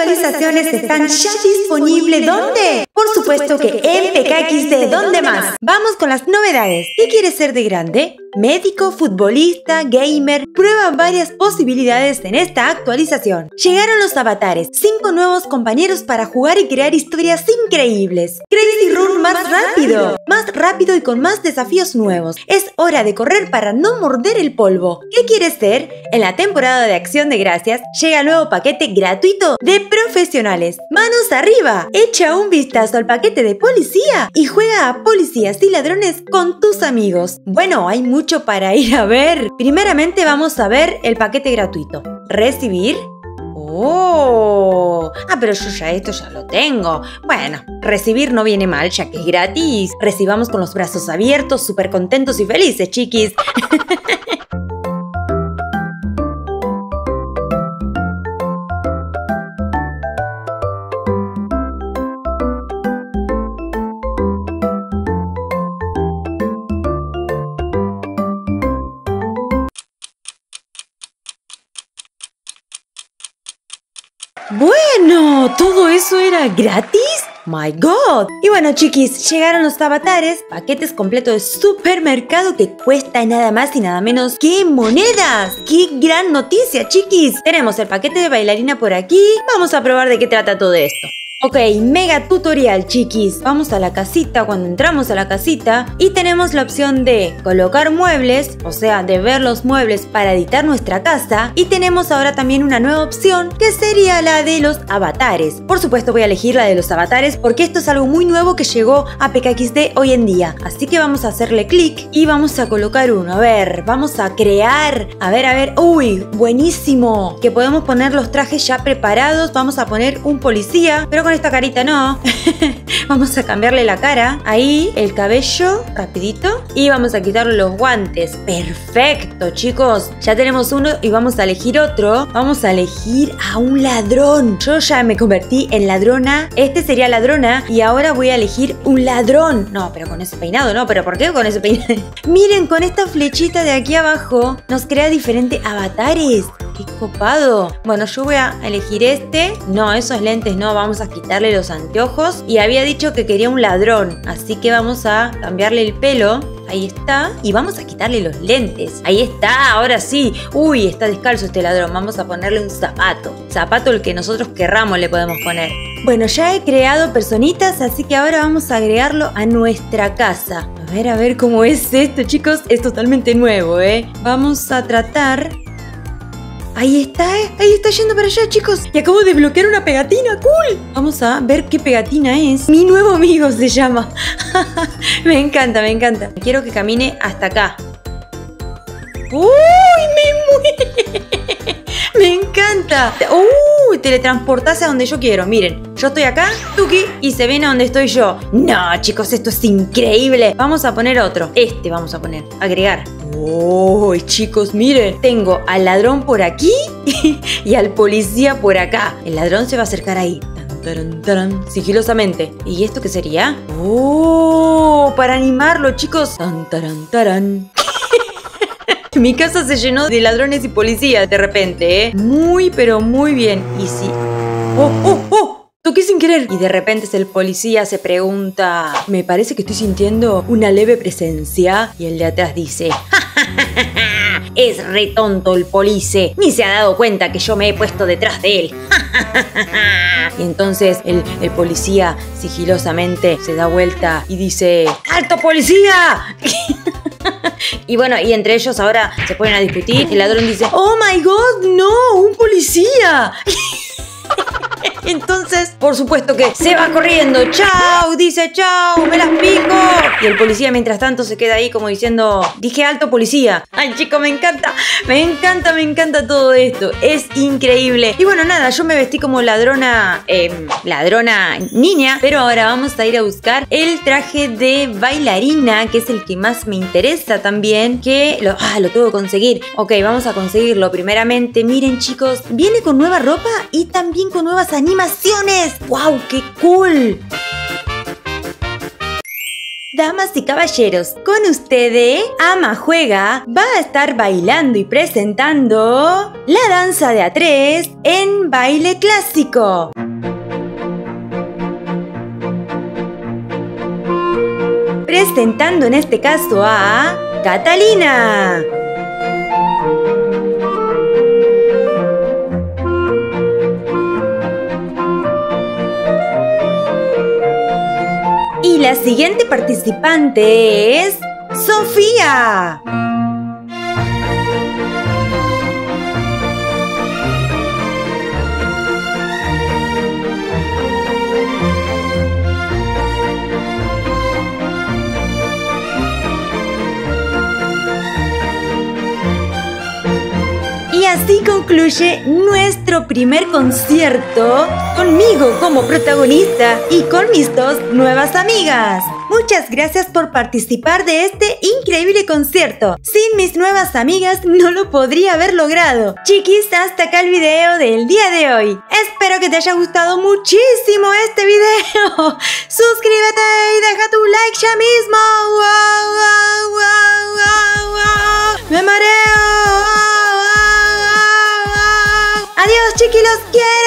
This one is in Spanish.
actualizaciones están ya disponibles ¿dónde? Por supuesto que en PKXD, ¿dónde más? Vamos con las novedades. ¿Qué quieres ser de grande? Médico, futbolista, gamer, prueba varias posibilidades en esta actualización. Llegaron los avatares, cinco nuevos compañeros para jugar y crear historias increíbles. Crazy Run más rápido, más rápido y con más desafíos nuevos. Es hora de correr para no morder el polvo. ¿Qué quieres ser? En la temporada de Acción de Gracias llega el nuevo paquete gratuito de profesionales. ¡Manos arriba! Echa un vistazo al paquete de policía y juega a policías y ladrones con tus amigos. Bueno, hay mucho para ir a ver. Primeramente vamos a ver el paquete gratuito. Recibir. ¡Oh! Ah, pero yo ya esto ya lo tengo. Bueno, recibir no viene mal ya que es gratis. Recibamos con los brazos abiertos, súper contentos y felices, chiquis. Bueno, ¿todo eso era gratis? My God. Y bueno, chiquis, llegaron los avatares, paquetes completos de supermercado que cuesta nada más y nada menos que monedas. ¡Qué gran noticia, chiquis! Tenemos el paquete de bailarina por aquí. Vamos a probar de qué trata todo esto. Ok, mega tutorial chiquis. Vamos a la casita cuando entramos a la casita y tenemos la opción de colocar muebles, o sea, de ver los muebles para editar nuestra casa. Y tenemos ahora también una nueva opción que sería la de los avatares. Por supuesto voy a elegir la de los avatares porque esto es algo muy nuevo que llegó a PKXD hoy en día. Así que vamos a hacerle clic y vamos a colocar uno. A ver, vamos a crear. A ver, a ver. Uy, buenísimo. Que podemos poner los trajes ya preparados. Vamos a poner un policía, pero con esta carita no. vamos a cambiarle la cara. Ahí, el cabello, rapidito. Y vamos a quitarle los guantes. Perfecto, chicos. Ya tenemos uno y vamos a elegir otro. Vamos a elegir a un ladrón. Yo ya me convertí en ladrona. Este sería ladrona. Y ahora voy a elegir un ladrón. No, pero con ese peinado, no. ¿Pero por qué con ese peinado? Miren, con esta flechita de aquí abajo nos crea diferentes avatares. ¡Qué copado! Bueno, yo voy a elegir este. No, esos lentes no. Vamos a quitarle los anteojos. Y había dicho que quería un ladrón. Así que vamos a cambiarle el pelo. Ahí está. Y vamos a quitarle los lentes. Ahí está, ahora sí. Uy, está descalzo este ladrón. Vamos a ponerle un zapato. Zapato el que nosotros querramos le podemos poner. Bueno, ya he creado personitas, así que ahora vamos a agregarlo a nuestra casa. A ver, a ver cómo es esto, chicos. Es totalmente nuevo, ¿eh? Vamos a tratar Ahí está, ¿eh? ahí está yendo para allá, chicos. Y acabo de bloquear una pegatina, cool. Vamos a ver qué pegatina es. Mi nuevo amigo se llama. me encanta, me encanta. Quiero que camine hasta acá. ¡Uy, me ¡Me encanta! ¡Uy! Teletransportarse a donde yo quiero. Miren, yo estoy acá, Tuki, y se viene a donde estoy yo. No, chicos, esto es increíble. Vamos a poner otro. Este vamos a poner. Agregar. ¡Uy, chicos, miren! Tengo al ladrón por aquí y al policía por acá. El ladrón se va a acercar ahí. Taran, sigilosamente. ¿Y esto qué sería? ¡Oh! Para animarlo, chicos. Tan, taran, taran. Mi casa se llenó de ladrones y policías de repente, ¿eh? Muy, pero muy bien. Y si... ¡Oh, oh, oh! Toqué sin querer. Y de repente el policía se pregunta... Me parece que estoy sintiendo una leve presencia. Y el de atrás dice... Es re tonto el police. Ni se ha dado cuenta que yo me he puesto detrás de él. y entonces el, el, policía sigilosamente se da vuelta y dice... ¡Alto policía! y bueno, y entre ellos ahora se ponen a discutir. El ladrón dice, ¡Oh my god! ¡No! ¡Un policía! Entonces, por supuesto que se va corriendo. ¡Chao! Dice, ¡chao! ¡Me las pico! Y el policía, mientras tanto, se queda ahí como diciendo, dije alto policía. Ay, chico, me encanta. Me encanta, me encanta todo esto. Es increíble. Y bueno, nada, yo me vestí como ladrona, eh, ladrona niña. Pero ahora vamos a ir a buscar el traje de bailarina, que es el que más me interesa también. Que lo, ah, lo tengo que conseguir. Ok, vamos a conseguirlo. Primeramente, miren, chicos, viene con nueva ropa y también con nuevas animaciones. ¡Wow! ¡Qué cool! damas y caballeros, con ustedes, Ama Juega va a estar bailando y presentando la danza de A3 en baile clásico. Presentando en este caso a Catalina. La siguiente participante es Sofía. Así concluye nuestro primer concierto conmigo como protagonista y con mis dos nuevas amigas. Muchas gracias por participar de este increíble concierto. Sin mis nuevas amigas no lo podría haber logrado. Chiquis, hasta acá el video del día de hoy. Espero que te haya gustado muchísimo este video. Suscríbete y deja tu like ya mismo. ¡Wow, mareo! ¡Adiós, chiqui! ¡Los quiero!